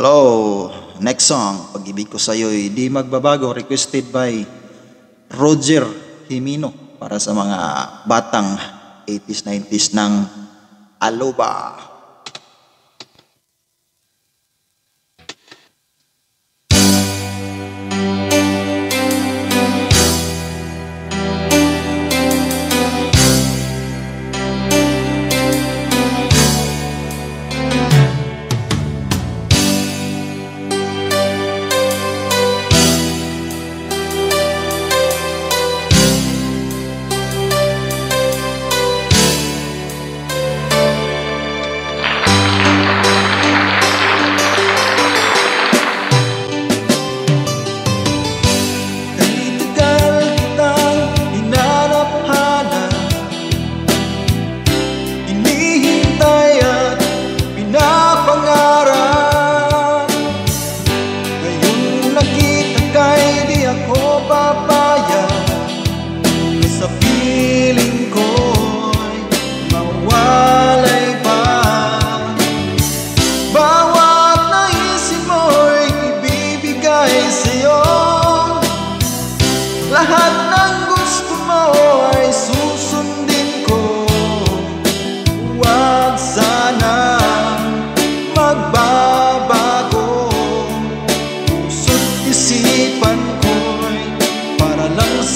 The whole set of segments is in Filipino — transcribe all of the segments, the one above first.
Hello, next song, Pag-ibig ko sa'yo ay di magbabago, requested by Roger Himino para sa mga batang 80s, 90s ng Aloba.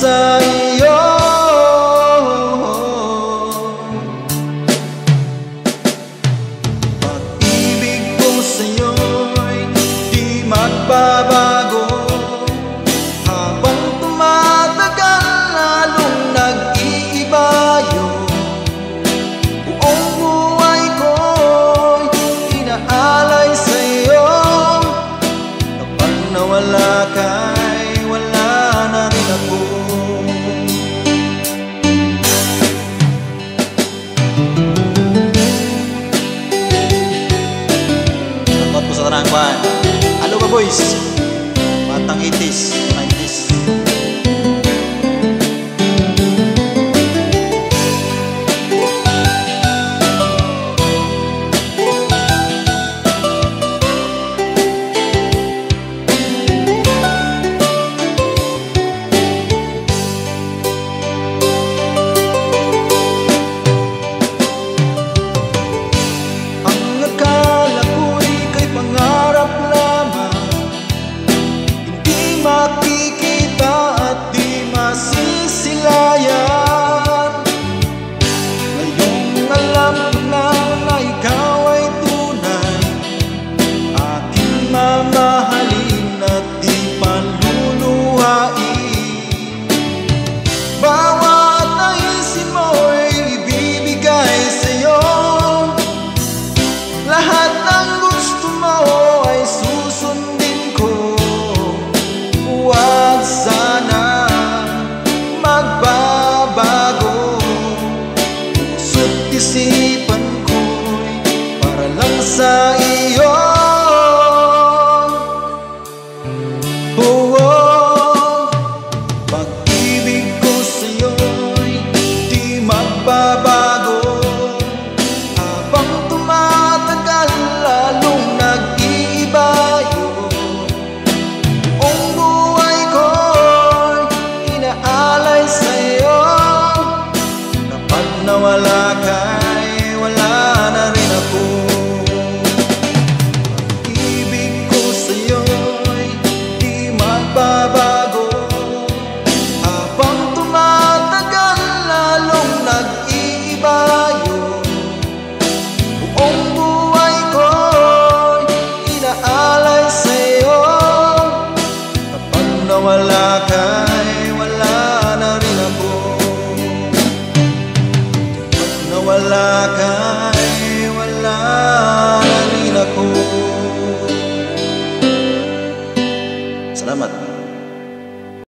sun itis. Batang itis.